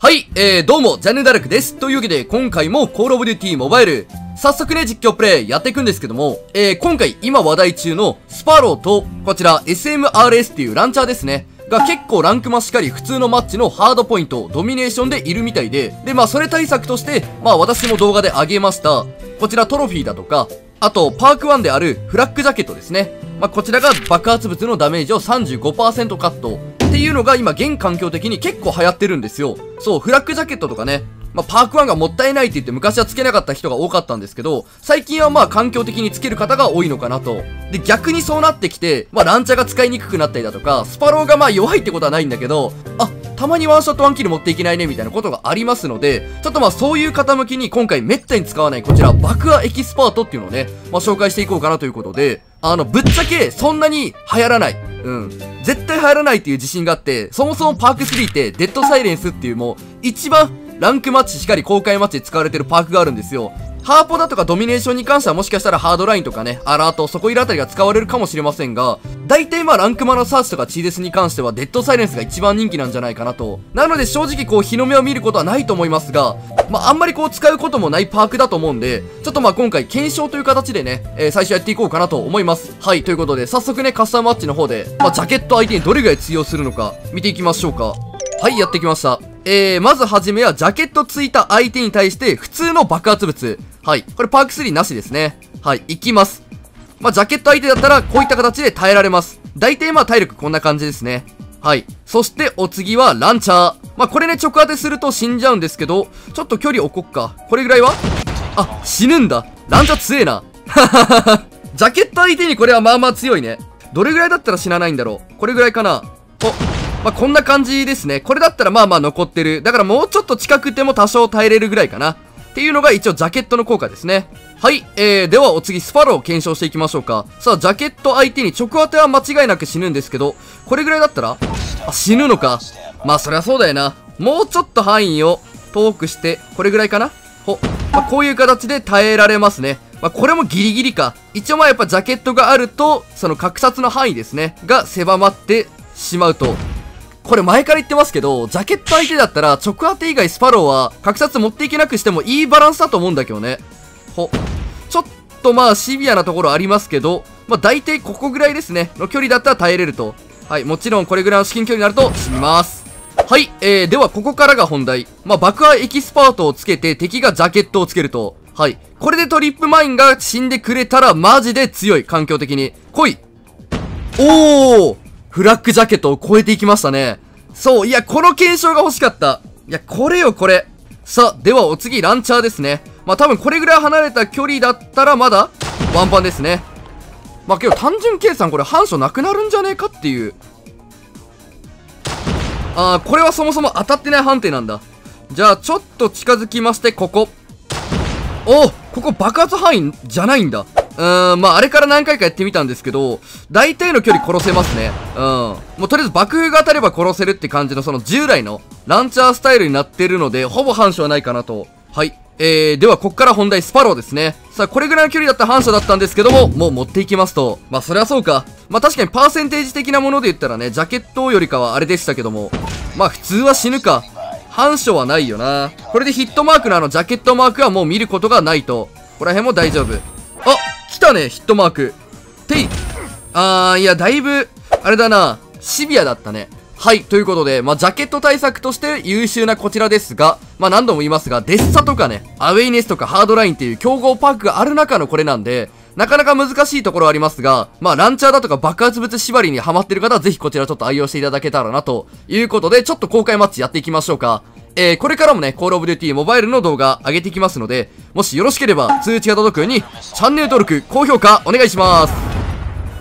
はい、えー、どうも、ジャンヌダルクです。というわけで、今回もコールオブデューティーモバイル、早速ね、実況プレイやっていくんですけども、えー、今回、今話題中の、スパローと、こちら、SMRS っていうランチャーですね。が結構ランクマしかり普通のマッチのハードポイント、ドミネーションでいるみたいで、で、まあそれ対策として、まあ私も動画で上げました、こちらトロフィーだとか、あと、パーク1であるフラッグジャケットですね。まあこちらが爆発物のダメージを35%カット。っていうのが今現環境的に結構流行ってるんですよ。そう、フラッグジャケットとかね、まあ、パーク1がもったいないって言って昔はつけなかった人が多かったんですけど、最近はまあ環境的につける方が多いのかなと。で、逆にそうなってきて、まあランチャーが使いにくくなったりだとか、スパローがまあ弱いってことはないんだけど、あ、たまに one shot one kill 持っていけないねみたいなことがありますので、ちょっとまあそういう方向きに今回めったに使わないこちら爆破エキスパートっていうのをね、まあ紹介していこうかなということで、あの、ぶっちゃけそんなに流行らない。うん。絶対流行らないっていう自信があって、そもそもパーク3ってデッドサイレンスっていうもう一番ランクマッチしかり公開マッチで使われてるパークがあるんですよ。ハーポだとかドミネーションに関してはもしかしたらハードラインとかね、アラート、そこいるあたりが使われるかもしれませんが、大体まあランクマのサーチとかチーデスに関してはデッドサイレンスが一番人気なんじゃないかなと。なので正直こう日の目を見ることはないと思いますが、まああんまりこう使うこともないパークだと思うんで、ちょっとまあ今回検証という形でね、えー、最初やっていこうかなと思います。はい、ということで早速ね、カスタムマッチの方で、まあジャケット相手にどれぐらい通用するのか見ていきましょうか。はい、やってきました。えー、まずはじめはジャケットついた相手に対して普通の爆発物。はい。これパーク3なしですね。はい。いきます。まあ、ジャケット相手だったらこういった形で耐えられます。大体まあ体力こんな感じですね。はい。そしてお次はランチャー。まあ、これね直当てすると死んじゃうんですけど、ちょっと距離置こっか。これぐらいは？あ、死ぬんだ。ランチャー強えな。ジャケット相手にこれはまあまあ強いね。どれぐらいだったら死なないんだろう。これぐらいかな。お、まあ、こんな感じですね。これだったらまあまあ残ってる。だからもうちょっと近くても多少耐えれるぐらいかな。っていうのが一応ジャケットの効果ですね。はい。えー、ではお次スパローを検証していきましょうか。さあ、ジャケット相手に直当ては間違いなく死ぬんですけど、これぐらいだったらあ、死ぬのか。まあそりゃそうだよな。もうちょっと範囲を遠くして、これぐらいかなほ。まあ、こういう形で耐えられますね。まあ、これもギリギリか。一応まあやっぱジャケットがあると、その格殺の範囲ですね。が狭まってしまうと。これ前から言ってますけど、ジャケット相手だったら直当て以外スパローは確殺持っていけなくしてもいいバランスだと思うんだけどね。ほ。ちょっとまあシビアなところありますけど、まあ大体ここぐらいですね、の距離だったら耐えれると。はい、もちろんこれぐらいの至近距離になると死にます。はい、えー、ではここからが本題。まあ爆破エキスパートをつけて敵がジャケットをつけると。はい。これでトリップマインが死んでくれたらマジで強い、環境的に。来いおーフラッグジャケットを超えていきましたね。そう、いや、この検証が欲しかった。いや、これよ、これ。さあ、ではお次、ランチャーですね。まあ、多分これぐらい離れた距離だったらまだ、ワンパンですね。まあ、けど単純計算これ反射なくなるんじゃねえかっていう。あー、これはそもそも当たってない判定なんだ。じゃあ、ちょっと近づきまして、ここ。おここ爆発範囲じゃないんだ。うーん、まあ、あれから何回かやってみたんですけど、大体の距離殺せますね。うん。もうとりあえず爆風が当たれば殺せるって感じのその従来のランチャースタイルになってるので、ほぼ反射はないかなと。はい。えー、ではこっから本題スパローですね。さあ、これぐらいの距離だった反射だったんですけども、もう持っていきますと。まあ、そりゃそうか。まあ、確かにパーセンテージ的なもので言ったらね、ジャケットよりかはあれでしたけども。まあ、普通は死ぬか。反射はないよな。これでヒットマークのあのジャケットマークはもう見ることがないと。ここら辺も大丈夫。あ来たね、ヒットマーク。てい。あー、いや、だいぶ、あれだな、シビアだったね。はい、ということで、まあ、ジャケット対策として優秀なこちらですが、まあ、何度も言いますが、デッサとかね、アウェイネスとかハードラインっていう競合パークがある中のこれなんで、なかなか難しいところはありますが、まあ、ランチャーだとか爆発物縛りにハマってる方はぜひこちらちょっと愛用していただけたらな、ということで、ちょっと公開マッチやっていきましょうか。えー、これからもね、コールオブデューティモバイルの動画上げていきますので、もしよろしければ通知が届くように、チャンネル登録、高評価お願いします。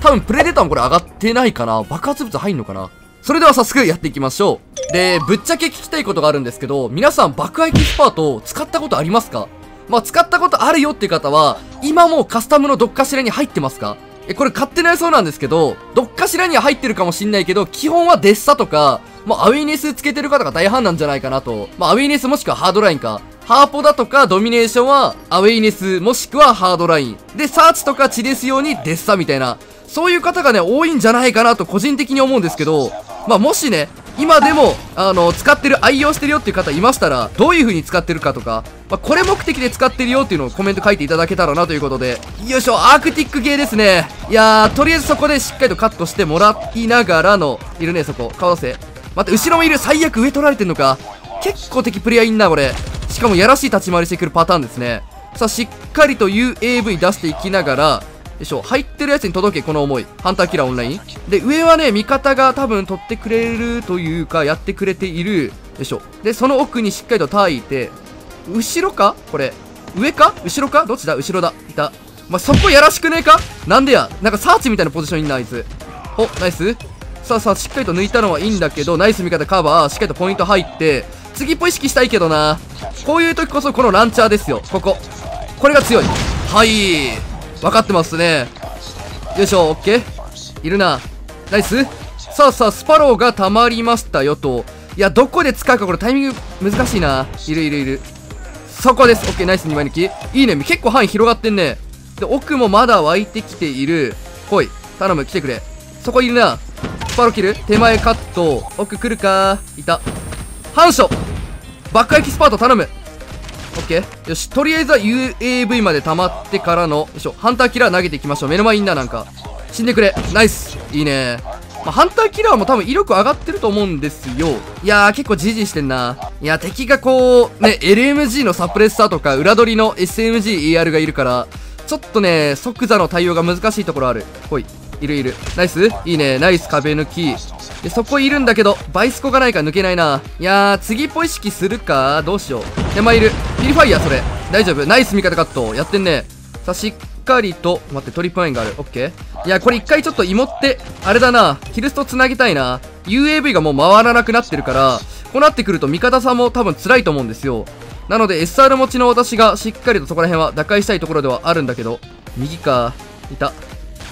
多分プレデターもこれ上がってないかな爆発物入んのかなそれでは早速やっていきましょう。で、ぶっちゃけ聞きたいことがあるんですけど、皆さん爆破エキスパート使ったことありますか？まあ、使ったことあるよっていう方は、今もカスタムのどっかしらに入ってますか？え、これ勝手な予想なんですけど、どっかしらには入ってるかもしんないけど、基本はデッサとか、まあ、アウェイネスつけてる方が大半なんじゃないかなと。まあ、アウェイネスもしくはハードラインか。ハーポだとかドミネーションはアウェイネスもしくはハードライン。で、サーチとかチレス用にデッサみたいな。そういう方がね、多いんじゃないかなと個人的に思うんですけど、まあ、もしね、今でも、あの、使ってる、愛用してるよっていう方いましたら、どういう風に使ってるかとか、まあ、これ目的で使ってるよっていうのをコメント書いていただけたらなということで、よいしょ、アークティック系ですね。いやー、とりあえずそこでしっかりとカットしてもらいながらの、いるね、そこ。顔せ。待って、後ろもいる。最悪上取られてんのか。結構敵プレイヤーいんな、これ。しかもやらしい立ち回りしてくるパターンですね。さあ、しっかりと UAV 出していきながら、よいしょ。入ってるやつに届けこの思い。ハンターキラーオンライン。で上はね味方が多分取ってくれるというかやってくれている。よいしょ。でその奥にしっかりと耐いて。後ろか？これ。上か？後ろか？どっちだ？後ろだ。いた。まあ、そこやらしくねえか？なんでや？なんかサーチみたいなポジションいんなあいつ。おナイス。さあさあしっかりと抜いたのはいいんだけどナイス味方カバーしっかりとポイント入って次っぽい意識したいけどな。こういう時こそこのランチャーですよ。ここ。これが強い。はい。分かってますね。よいしょ。オッケー。いるな。ナイス。さあさあスパローが溜まりましたよと。いやどこで使うかこれタイミング難しいな。いるいるいる。そこです。オッケー。ナイス。2枚抜き。いいね。結構範囲広がってんね。で奥もまだ湧いてきている。来い。頼む。来てくれ。そこいるな。パロー切る手前カット。奥来るか？いた。反射。爆撃スパート頼む。オッケー。よし。とりあえずは UAV まで溜まってからのよいしょ。ハンターキラー投げていきましょう。目の前にいんななんか。死んでくれ。ナイス。いいね。まあ、ハンターキラーも多分威力上がってると思うんですよ。いやー、結構ジジしてんな。いや、敵がこう、ね、LMG のサプレッサーとか、裏取りの SMGER がいるから、ちょっとね、即座の対応が難しいところある。ほい。いるいる。ナイスいいね。ナイス壁抜き。で、そこいるんだけど、バイスコがないから抜けないな。いやー、次っぽ意識するか？どうしよう。手前いる。ピリファイヤー、それ。大丈夫。ナイス味方カット。やってんね。さ、しっかりと、待って、トリップラインがある。オッケー。いや、これ一回ちょっと芋って、あれだな。キルスト繋げたいな。UAV がもう回らなくなってるから、こうなってくると味方さんも多分辛いと思うんですよ。なので SR 持ちの私がしっかりとそこら辺は打開したいところではあるんだけど、右か。いた。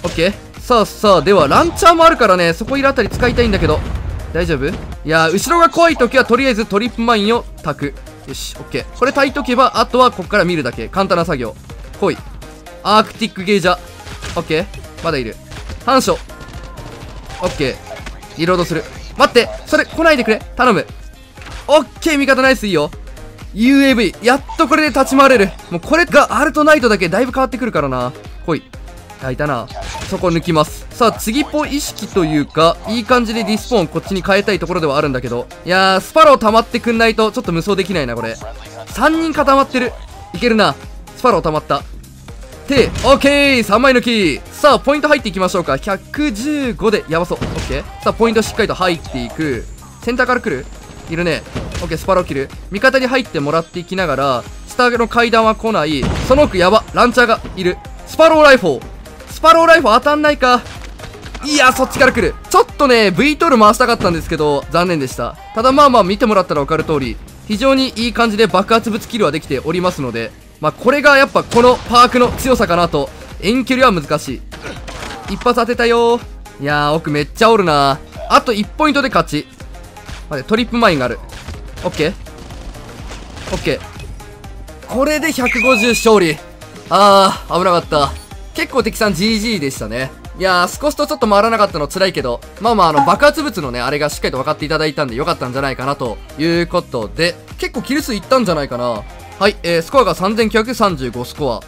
オッケー。さあさあ、ではランチャーもあるからね、そこいるあたり使いたいんだけど。大丈夫？いや後ろが怖い時はとりあえずトリップマインを炊く。よし、オッケー。これ炊いとけば、あとはこっから見るだけ。簡単な作業。来い。アークティックゲージャー。オッケー。まだいる。反射。オッケー。リロードする。待ってそれ来ないでくれ頼む。オッケー味方ナイスいいよ。UAV。やっとこれで立ち回れる。もうこれがアルトナイトだけだいぶ変わってくるからな。来い。あ、いたな。そこ抜きます。さあ、次っぽ意識というか、いい感じでリスポーンこっちに変えたいところではあるんだけど。いやー、スパロー溜まってくんないと、ちょっと無双できないな、これ。3人固まってる。いけるな。スパロー溜まった。で、オッケー !3 枚抜きさあ、ポイント入っていきましょうか。115で、やばそう。オッケーさあ、ポイントしっかりと入っていく。センターから来る？いるね。オッケー、スパロー切る。味方に入ってもらっていきながら、下の階段は来ない。その奥やば。ランチャーがいる。スパローライフォー。パローライフ当たんないか。いや、そっちから来る。ちょっとね、V トール回したかったんですけど、残念でした。ただまあまあ見てもらったら分かる通り、非常にいい感じで爆発物キルはできておりますので、まあこれがやっぱこのパークの強さかなと、遠距離は難しい。一発当てたよいやー、奥めっちゃおるなあと1ポイントで勝ち。待って、トリップマインがある。オッケーオッケー。これで150勝利。あー、危なかった。結構敵さん GG でしたね。いやー、少しとちょっと回らなかったの辛いけど、まあまああの爆発物のね、あれがしっかりと分かっていただいたんでよかったんじゃないかなということで、結構キル数いったんじゃないかな。はい、えー、スコアが3935スコア。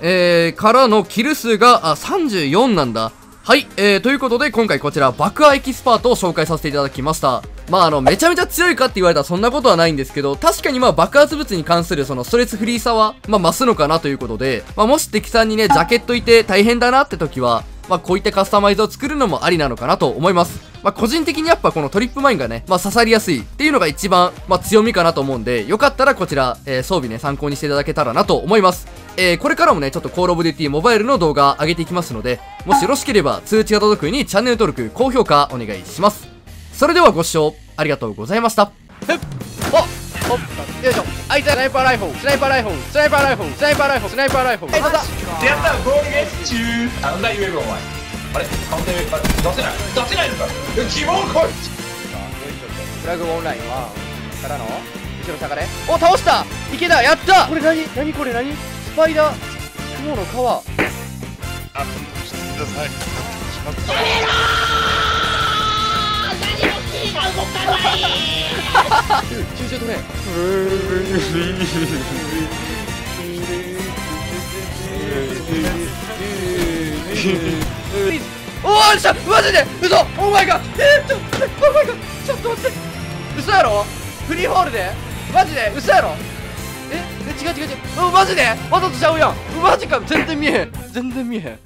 えー、からのキル数が、あ、34なんだ。はい、えー、ということで今回こちら爆破エキスパートを紹介させていただきました。まああの、めちゃめちゃ強いかって言われたらそんなことはないんですけど、確かにまあ爆発物に関するそのストレスフリーさは、まあ増すのかなということで、まあもし敵さんにね、ジャケットいて大変だなって時は、まあこういったカスタマイズを作るのもありなのかなと思います。まあ個人的にやっぱこのトリップマインがね、まあ刺さりやすいっていうのが一番、まあ強みかなと思うんで、よかったらこちら、えー、装備ね、参考にしていただけたらなと思います。えー、これからもね、ちょっとコールオブデューティモバイルの動画上げていきますので、もしよろしければ通知が届くようにチャンネル登録、高評価お願いします。それではご視聴ありがとうございました。おおよいしょ。あいつスナイパーライフル。スナイパーライフル。スナイパーライフル。スナイパーライフル。スナイパーライフル。はいどうぞ。やったゴールゲッチューな言えるお前。あれ？カウンター出せない。出せないのか。希望来いフラグオンラインはからの？後ろ下がれ。お倒した！池田やった！これ何？何これ何？スパイダー。雲の皮あしてください何を聞いたこかわいい駐車取れおーしゃマジで嘘お前がえー、ちょお前がちょっと待って。嘘やろフリーホールでマジで嘘やろええ違う違う違ううマジでわざとちゃうやんマジか全然見えへん全然見えへん